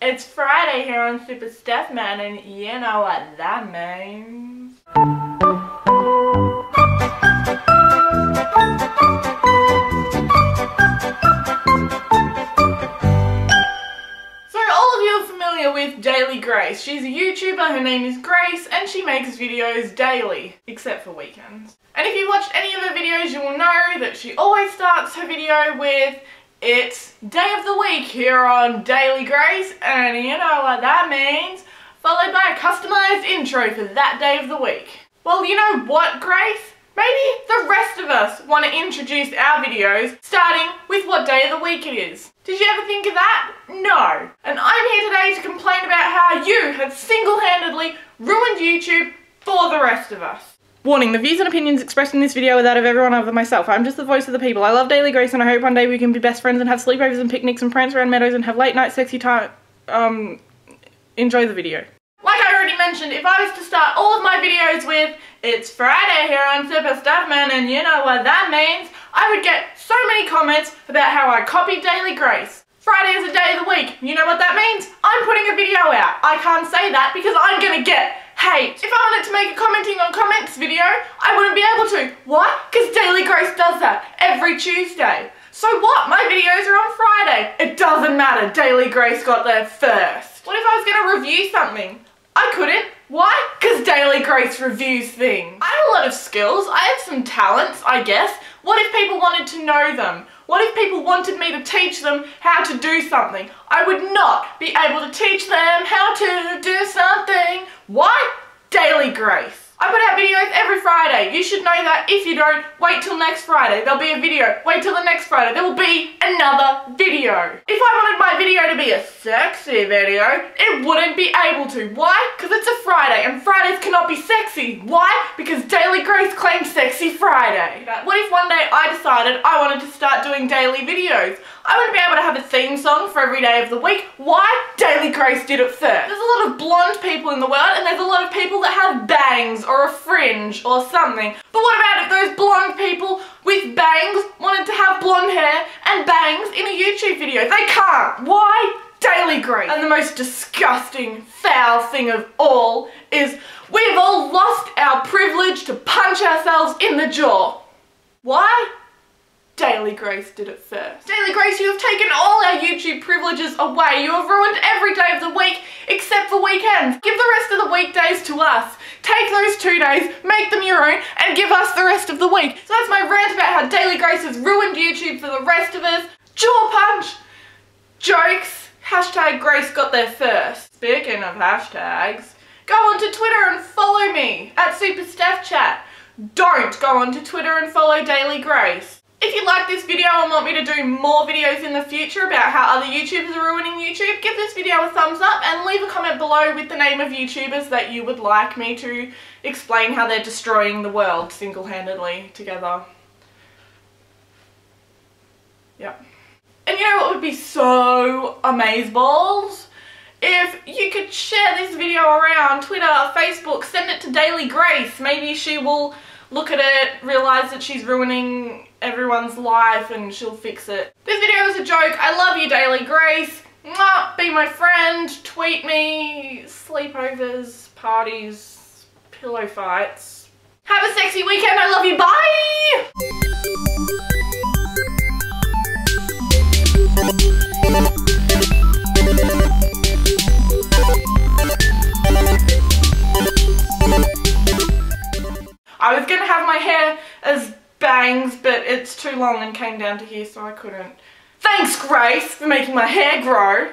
It's Friday here on Super Steph Man, and you know what that means. So all of you are familiar with Daily Grace. She's a YouTuber, her name is Grace, and she makes videos daily, except for weekends. And if you watched any of her videos, you will know that she always starts her video with it's day of the week here on Daily Grace, and you know what that means, followed by a customized intro for that day of the week. Well, you know what, Grace? Maybe the rest of us want to introduce our videos starting with what day of the week it is. Did you ever think of that? No. And I'm here today to complain about how you have single-handedly ruined YouTube for the rest of us. Warning, the views and opinions expressed in this video are that of everyone other than myself. I'm just the voice of the people. I love Daily Grace and I hope one day we can be best friends and have sleepovers and picnics and prance around meadows and have late night sexy time. Um, enjoy the video. Like I already mentioned, if I was to start all of my videos with, it's Friday here on Super Steph Man and you know what that means, I would get so many comments about how I copied Daily Grace. Friday is a day of the week. You know what that means? I'm putting a video out. I can't say that because I'm gonna get hate. If I wanted to make a commenting on comments video, I wouldn't be able to. Why? Because Daily Grace does that every Tuesday. So what? My videos are on Friday. It doesn't matter. Daily Grace got there first. What if I was gonna review something? I couldn't. Why? Because Daily Grace reviews things. I have a lot of skills. I have some talents, I guess. What if people wanted to know them? What if people wanted me to teach them how to do something? I would not be able to teach them how to do something. Why? Daily Grace. I put out videos every Friday. You should know that. If you don't, wait till next Friday. There'll be a video. Wait till the next Friday. There will be another video. If I wanted my video to be a sexy video, it wouldn't be able to. Why? Because it's a Friday and Fridays cannot be sexy. Why? Because Daily Grace claims Sexy Friday. What if one day I decided I wanted to start doing daily videos? I wouldn't be able to have a theme song for every day of the week. Why? Daily Grace did it first. There's a lot of blonde people in the world and there's a lot of people that have bangs or a fringe or something. But what about if those blonde people with bangs wanted to have blonde hair and bangs in a YouTube video? They can't. Why? Daily Grace. And the most disgusting, foul thing of all is we've all lost our privilege to punch ourselves in the jaw. Why? Daily Grace did it first. Daily Grace, you have taken all our YouTube privileges away. You have ruined every day of the week except for weekends. Give the rest of the weekdays to us. Take those two days, make them your own, and give us the rest of the week. So that's my rant about how Daily Grace has ruined YouTube for the rest of us. Jaw punch! Jokes. Hashtag Grace got there first. Speaking of hashtags, go onto Twitter and follow me at Super Steph Chat. Don't go onto Twitter and follow Daily Grace. If you like this video and want me to do more videos in the future about how other YouTubers are ruining YouTube, give this video a thumbs up and leave a comment below with the name of YouTubers that you would like me to explain how they're destroying the world single-handedly together. Yep. And you know what would be so amazeballs? If you could share this video around Twitter, Facebook, send it to Daily Grace. Maybe she will look at it, realise that she's ruining everyone's life and she'll fix it. This video is a joke. I love you, Daily Grace. Mwah, be my friend, tweet me, sleepovers, parties, pillow fights. Have a sexy weekend. I love you. Bye! I was gonna have my hair as bangs, but it's too long and came down to here, so I couldn't. Thanks, Grace, for making my hair grow.